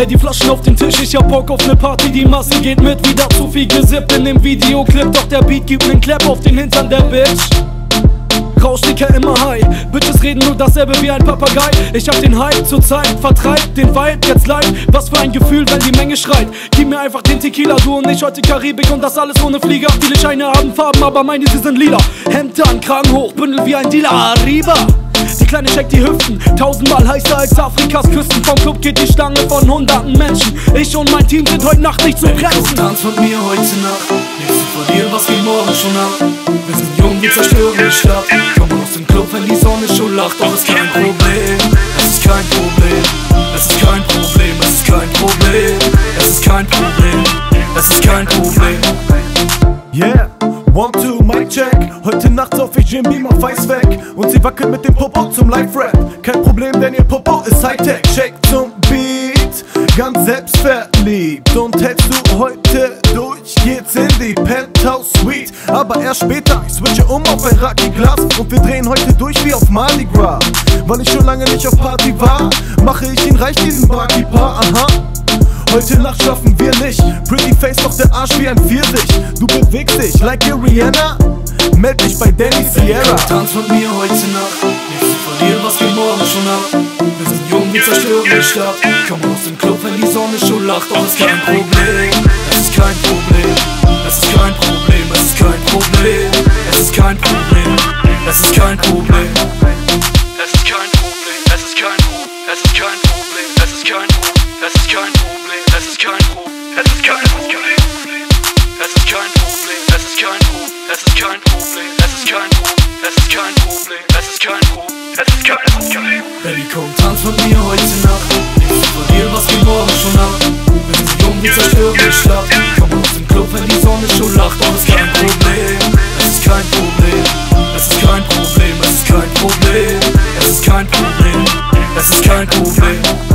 Stell die Flaschen auf den Tisch, ich hab Bock auf ne Party, die Masse geht mit. Wieder zu viel gesippt in dem Videoclip, doch der Beat gibt nen Clap auf den Hintern der Bitch. Rauschdicker immer high. Bitches reden nur dasselbe wie ein Papagei. Ich hab den Hype zur Zeit, vertreibt den Vibe jetzt leid. Was für ein Gefühl, wenn die Menge schreit. Gib mir einfach den Tequila, du und ich heute Karibik und das alles ohne Flieger. Viele Scheine haben Farben, aber meine, sie sind lila. Hemd an, Kragen hoch, Bündel wie ein Dealer. Arriba! Die Kleine checkt die Hüften, tausendmal heißer als Afrikas Küsten. Vom Club geht die Stange von hunderten Menschen. Ich und mein Team sind heute Nacht nicht zu bremsen. Tanz mit mir heute Nacht, nichts zu verlieren, was geht morgen schon ab. Wir sind jung, wir zerstören die Stadt. Komm aus dem Club, wenn die Sonne schon lacht, doch ist kein Problem. Es ist kein Problem, es ist kein Problem, es ist kein Problem, es ist kein Problem, es ist kein Problem. Yeah, Jim Beam auf Eis weg. Und sie wackelt mit dem Popo zum Live-Rap. Kein Problem, denn ihr Popo ist Hightech. Shake zum Beat, ganz selbstverliebt. Und hältst du heute durch, geht's in die Penthouse Suite. Aber erst später, ich switche um auf ein Rocky Glas. Und wir drehen heute durch wie auf Mardi Gras. Weil ich schon lange nicht auf Party war, mache ich ihn reich, diesen Paar, aha. Heute Nacht schaffen wir nicht. Pretty Face, doch der Arsch wie ein Pfirsich. Du bewegst dich like a Rihanna. Meld dich bei Danny Sierra. Tanz mit mir heute Nacht, nichts zu verlieren, was geht morgen schon ab. Wir sind jung, wir zerstören die Stadt. Komm aus dem Club, wenn die Sonne schon lacht, doch ist kein Problem. Es ist kein Problem, es ist kein Problem, es ist kein Problem, es ist kein Problem, es ist kein Problem. Es ist kein Problem, es ist kein Problem, es ist kein Problem, es ist kein Problem, es ist kein Problem. Baby, komm, tanz mit mir heute Nacht. Nichts zu verlieren, was geht morgen schon ab. Wir sind jung, wir zerstören die Stadt. Komm aus dem Club, wenn die Sonne schon lacht, doch ist kein Problem. Es ist kein Problem, es ist kein Problem, es ist kein Problem, es ist kein Problem, es ist kein Problem.